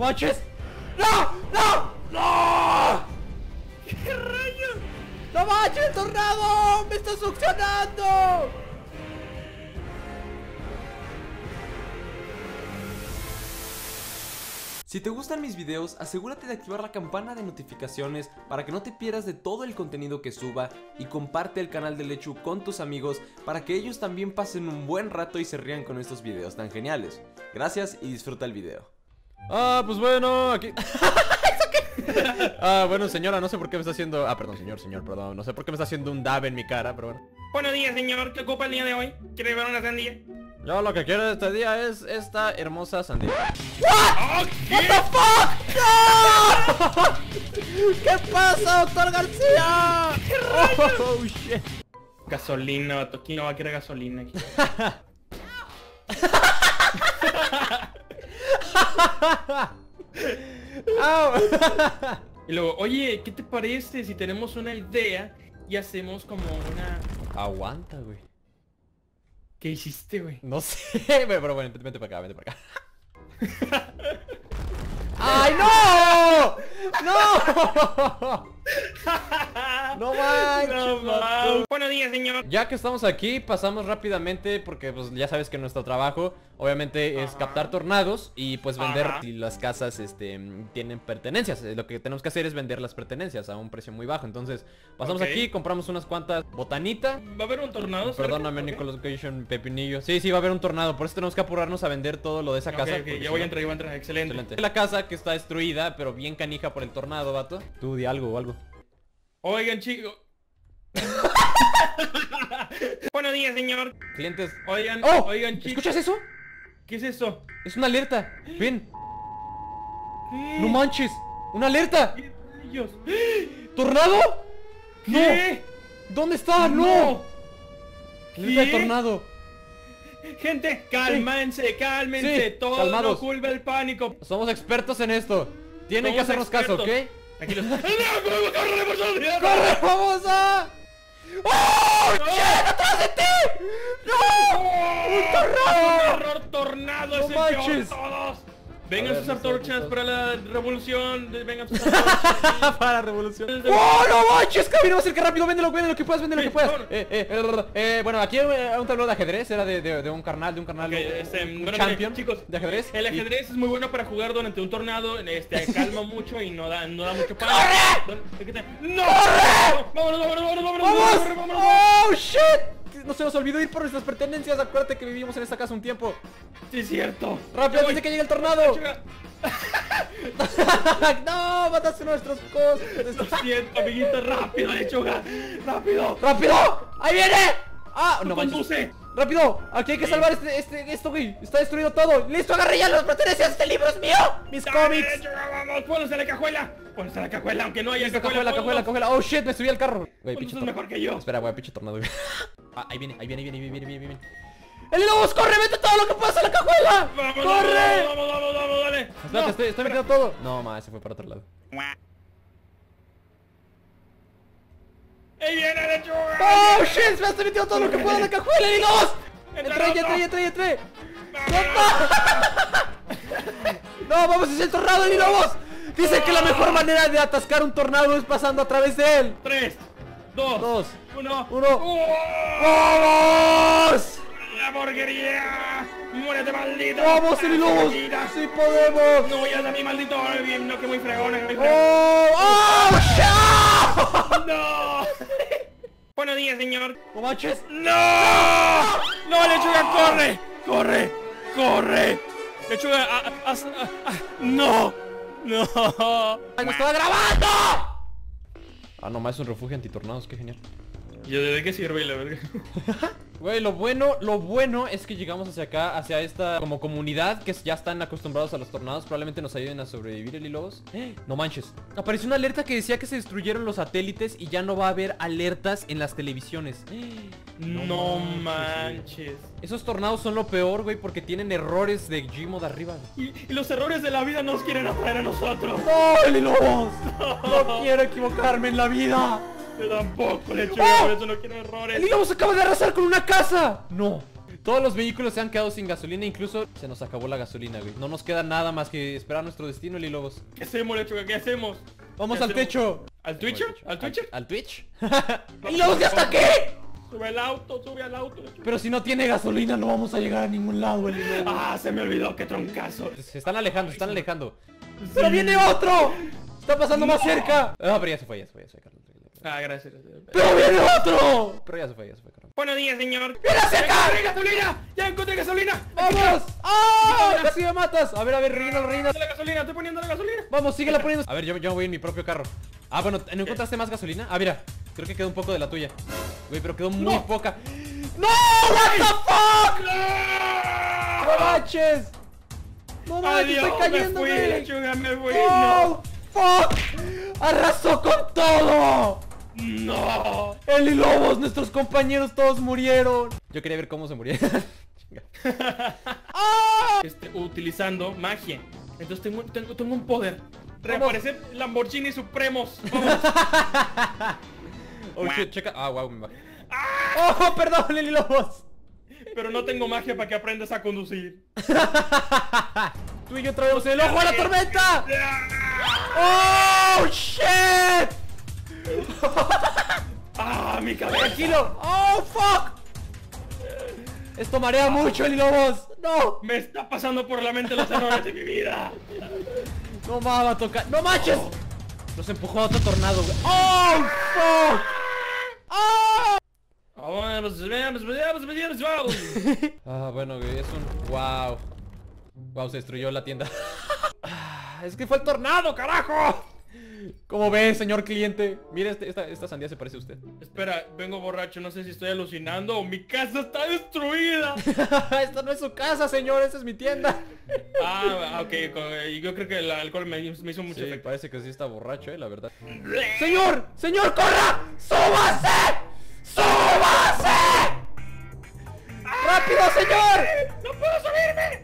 ¡No! ¡No! ¡No! ¡No! ¿Qué rayos? ¡No manches, tornado! ¡Me está succionando! Si te gustan mis videos, asegúrate de activar la campana de notificaciones para que no te pierdas de todo el contenido que suba y comparte el canal de Lechu con tus amigos para que ellos también pasen un buen rato y se rían con estos videos tan geniales. Gracias y disfruta el video. Ah, pues bueno, aquí... ah, bueno, señora, no sé por qué me está haciendo... Ah, perdón, señor, señor, perdón. No sé por qué me está haciendo un dab en mi cara, pero bueno. Buenos días, señor. ¿Qué ocupa el día de hoy? ¿Quiere ver una sandía? Yo lo que quiero este día es esta hermosa sandía. ¡Oh, ¿qué? ¿Qué pasa, doctor García? Oh, shit. Gasolina, vato. ¿Quién no va a querer gasolina aquí? Y luego, oye, ¿qué te parece si tenemos una idea y hacemos como una... Aguanta, güey. ¿Qué hiciste, güey? No sé, pero bueno, vente para acá, vente para acá. ¡Ay, no! ¡No! ¡No manches! No, vato. Señor. Ya que estamos aquí, pasamos rápidamente porque pues ya sabes que nuestro trabajo obviamente es captar tornados y pues vender Ajá. si las casas este tienen pertenencias. Eh, Lo que tenemos que hacer es vender las pertenencias a un precio muy bajo. Entonces, pasamos aquí, compramos unas cuantas botanita. ¿Va a haber un tornado? Perdóname, Ok. Nicolas Location, Pepinillo. Sí, sí, va a haber un tornado. Por eso tenemos que apurarnos a vender todo lo de esa casa. ok, porque ya si voy a no- entrar, ya voy a entrar. Excelente. Excelente. La casa que está destruida, pero bien canija por el tornado, vato. Tú di algo o algo. Oigan, chicos. Buenos días, señor. Clientes. Oigan, ¡Oh! oigan, chicos. ¿Escuchas eso? ¿Qué es eso? Es una alerta. Ven. ¿Qué? No manches. ¡Una alerta! ¿Qué rayos? ¿Tornado? ¿Qué? No. ¿Dónde está? No. No. Alerta de ¿Qué? tornado. Gente, cálmense, cálmense. Sí, Todo calmados. no culpa el pánico. Somos expertos en esto. Tienen que hacernos caso, ¿ok? Aquí los... ¡No! ¡Corre, corre, ¡Oh! shit! ¡Atrás de ti! ¡No! ¡Un tornado! ¡Un error tornado! ¡Es el peor todos! Vengan sus antorchas para la revolución. Vengan sus antorchas. Para la revolución. ¡Oh, no manches! Camino más cerca rápido, véndelo, véndelo, que puedas, véndelo, Sí, que puedas. vámonos. Eh, eh, eh, bueno, aquí un tablero de ajedrez, era de, de, de un carnal, de un carnal, Ok, un- este, un bueno, champion chicos, de ajedrez. El y- ajedrez es muy bueno para jugar durante un tornado, este, calma mucho y no da, no da mucho pan. ¡No! ¡Vámonos, vámonos, vámonos, vámonos! ¡Vamos! vámonos, vámonos! ¡Oh, shit! No se nos olvidó ir por nuestras pertenencias. Acuérdate que vivimos en esta casa un tiempo. Sí, es cierto. ¡Rápido, antes de que llegue el tornado! ¡No! ¡Mataste nuestras cosas! Lo siento, amiguita, rápido, lechuga. Rápido. ¡Rápido! ¡Ahí viene! ¡Ah! No manches. Conduce. ¡Rápido! Aquí hay que salvar este, este, esto, güey. Está destruido todo. ¡Listo! ¡Agarré ya las pertenencias! ¡Este libro es mío! ¡Mis cómics! vamos, ponlos en la cajuela. Ponlos en la cajuela, aunque no haya Listo, cajuela, cajuela, cajuela. ¡Oh, shit! Me subí al carro. Güey, pinche es tornado. mejor que yo. Espera, güey, pinche tornado, güey. Ah, ahí viene, ahí viene, viene, viene, viene, viene. ¡El lobos, corre! ¡Mete todo lo que pasa en la cajuela! Vamos, ¡Corre! Vamos, vamos, vamos, vamos, dale. Espérate, No, estoy, estoy metiendo todo. No, ma, se fue para otro lado. ¡Ahí viene, lechuga! ¡Oh, shit! Me estoy metiendo todo lo que puedo en la cajuela, ¡y lobos! Entra ¡Entré, ya otro. entré, ya entré, ya entré! ¡Vamos! ¡No, vamos hacia el tornado, y lobos! Dice que la mejor manera de atascar un tornado es pasando a través de él. Tres, dos, Dos, uno, uno. ¡Vamos! ¡La porquería! ¡Muérete, maldito! ¡Vamos, Lobos! ¡Sí podemos! ¡No huyas de mí, maldito! Bien, no, que muy fregón. ¡Oh! ¡Oh! ¡No! Buenos días, señor. ¡No manches! ¡No! ¡No, lechuga, corre! ¡Corre! ¡Corre! Lechuga, ah, ah, ah, ah, ¡no! ¡No! ¡Ay, ¡No estaba grabando! Ah, no, más es un refugio antitornados, qué genial. ¿Y de qué sirve la verga? Güey, lo bueno, lo bueno es que llegamos hacia acá, hacia esta como comunidad que ya están acostumbrados a los tornados, probablemente nos ayuden a sobrevivir el lobos. No manches. Apareció una alerta que decía que se destruyeron los satélites y ya no va a haber alertas en las televisiones. No manches, manches. Esos tornados son lo peor, güey, porque tienen errores de Gmod arriba. Y, y los errores de la vida nos quieren atraer a nosotros. ¡No, Eli Lobos! No quiero equivocarme en la vida. Yo tampoco, ¡Oh! por eso no quiero errores. ¡El Lobos acaba de arrasar con una casa! No. Todos los vehículos se han quedado sin gasolina, incluso se nos acabó la gasolina, güey. No nos queda nada más que esperar nuestro destino, Lilobos. ¿Qué hacemos, lechuga? ¿Qué hacemos? Vamos ¿Qué al hacemos? techo. ¿Al Twitch? ¿Al Twitch? ¿Al, Twitch? ¡Lilobos ya está aquí! Sube al auto, sube al auto, lechuga. Pero si no tiene gasolina no vamos a llegar a ningún lado, el. Ah, se me olvidó, qué troncazo. Se están alejando, se están alejando. ¡Pero viene otro! ¡Está pasando más cerca! Ah, pero ya se fue, ya se fue, ya se fue, Carlos. Ah, gracias. ¡Pero viene otro! Pero ya se fue, ya se fue, Carlos. Buenos días, señor. ¡Mira! ¡Ya encontré gasolina! ¡Ya encontré gasolina! ¡Vamos! ¡Ah! ¡Casi me matas! A ver, a ver, reina, reina. la gasolina! ¡Estoy poniendo la gasolina! Vamos, síguela poniendo. A ver, yo, yo voy en mi propio carro. Ah, bueno, ¿no encontraste más gasolina? Ah, mira, creo que quedó un poco de la tuya. Güey, pero quedó muy No. poca. ¡No! ¡What the fuck! ¡No manches! ¡No manches! ¡Estoy cayendo, me fui, lechuga, me fui. ¡No! ¡Fuck! ¡Arrasó con todo! ¡No! ¡El y Lobos! ¡Nuestros compañeros todos murieron! Yo quería ver cómo se murieron. Este, utilizando magia. Entonces tengo, tengo, tengo un poder. Reaparecer Lamborghini Supremos. Vamos. oh shit, checa. Ah, wow, me bajé. ¡Oh, perdón, Lili Lobos! Pero no tengo magia para que aprendas a conducir. Tú y yo traemos el ojo a la tormenta. ¡Oh, shit! ¡Ah, mi cabeza! Tranquilo. ¡Oh, fuck! Esto marea mucho, Lili Lobos. ¡No! Me está pasando por la mente los errores de mi vida. ¡No me va a tocar! ¡No manches! Nos empujó a otro tornado, güey. ¡Oh, fuck! ¡Oh! Ah, bueno, güey, es un... Wow. Wow, se destruyó la tienda. Ah, es que fue el tornado, carajo. ¿Cómo ve, señor cliente? Mire, este- esta, esta sandía se parece a usted. Espera, vengo borracho, no sé si estoy alucinando o mi casa está destruida. esta no es su casa, señor, esta es mi tienda. Ah, ok, yo creo que el alcohol me, me hizo mucho Sí, efecto. parece que sí está borracho, eh, la verdad. ¡Señor! ¡Señor, corra! ¡Súbase! ¡Súbase! ¡Rápido, señor! ¡No puedo subirme!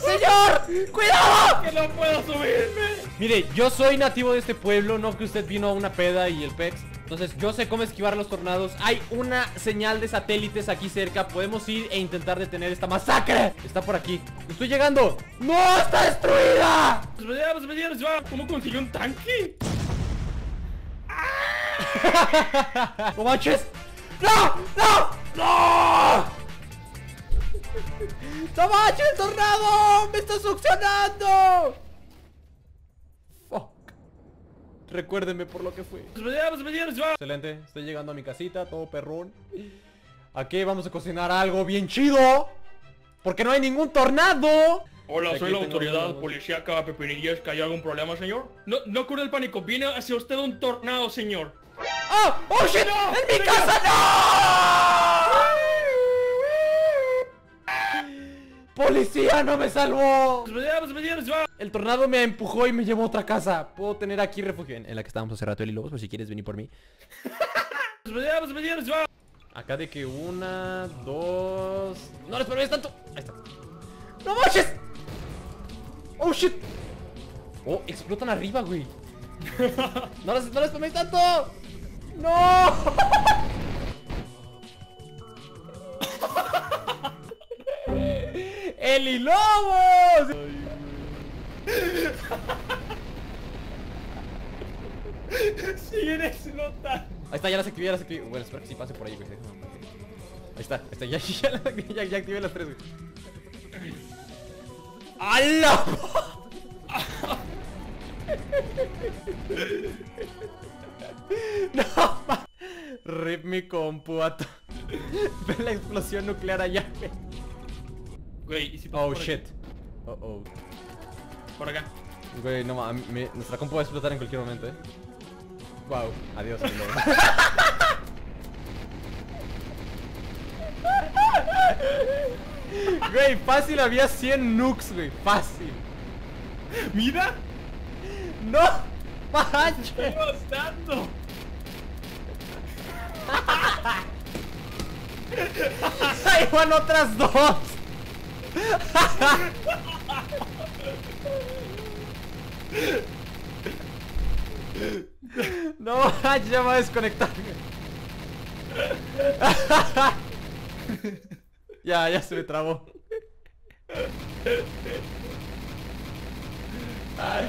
¡Señor! ¡Cuidado! ¡Que no puedo subirme! Mire, yo soy nativo de este pueblo, no que usted vino a una peda y el pex. Entonces yo sé cómo esquivar los tornados. Hay una señal de satélites aquí cerca. Podemos ir e intentar detener esta masacre. Está por aquí. ¡Estoy llegando! ¡No! ¡Está destruida! Veamos, veamos, vamos. ¿Cómo consiguió un tanque? ¡No manches! ¡No! ¡No! ¡No! ¡No manches, el tornado! ¡Me está succionando! Recuérdenme por lo que fue. Veamos, veamos, vamos. Excelente, estoy llegando a mi casita, todo perrón. Aquí vamos a cocinar algo bien chido. Porque no hay ningún tornado. Hola, Aquí soy la autoridad policíaca Pepinillas. ¿Hay algún problema, señor? No, no cure el pánico. Viene hacia usted un tornado, señor. ¡Oh! ¡Oh shit! No, ¡En mi señor. casa no! ¡Policía no me salvó! El tornado me empujó y me llevó a otra casa. Puedo tener aquí refugio en en la que estábamos hace rato el y Lobos, por si quieres venir por mí. Vamos. Acá de que una, dos... ¡No les permites tanto! Ahí está. ¡No manches! ¡Oh, shit! Oh, explotan arriba, güey. ¡No les, no les permites tanto! ¡No! ¡Eli Lobos! Siguen explotando. Ahí está, ya las activé, ya las activé. Bueno, espero que sí pase por ahí, güey. Ahí está, ahí está, ya, ya, las activé, ya, ya activé las tres, güey. ¡Hala! no, Rip mi compu, vato. Ve la explosión nuclear allá, güey. Güey, ¿y si Oh, shit. Oh, oh. Por acá. Güey, no mames, nuestra compu va a explotar en cualquier momento, eh. Wow, adiós. Güey, fácil había 100 nukes, güey, fácil. ¡Mira! ¡No! ¡Manches! ¡Dios santo! ¡Ahí van otras dos! No, ya me voy a desconectar. Ya, ya se me trabó. Ay,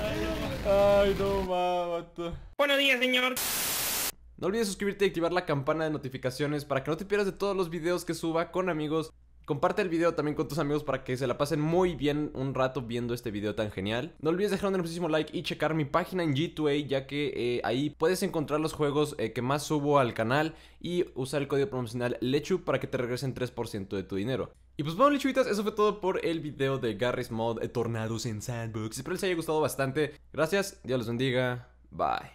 ay no mames. Buenos días, señor. No olvides suscribirte y activar la campana de notificaciones para que no te pierdas de todos los videos que suba con amigos. Comparte el video también con tus amigos para que se la pasen muy bien un rato viendo este video tan genial. No olvides dejar un hermosísimo like y checar mi página en G2A ya que eh, ahí puedes encontrar los juegos eh, que más subo al canal y usar el código promocional LECHU para que te regresen 3% de tu dinero. Y pues bueno lechuitas, eso fue todo por el video de Garry's Mod eh, Tornados en Sandbox. Espero les haya gustado bastante. Gracias, Dios los bendiga. Bye.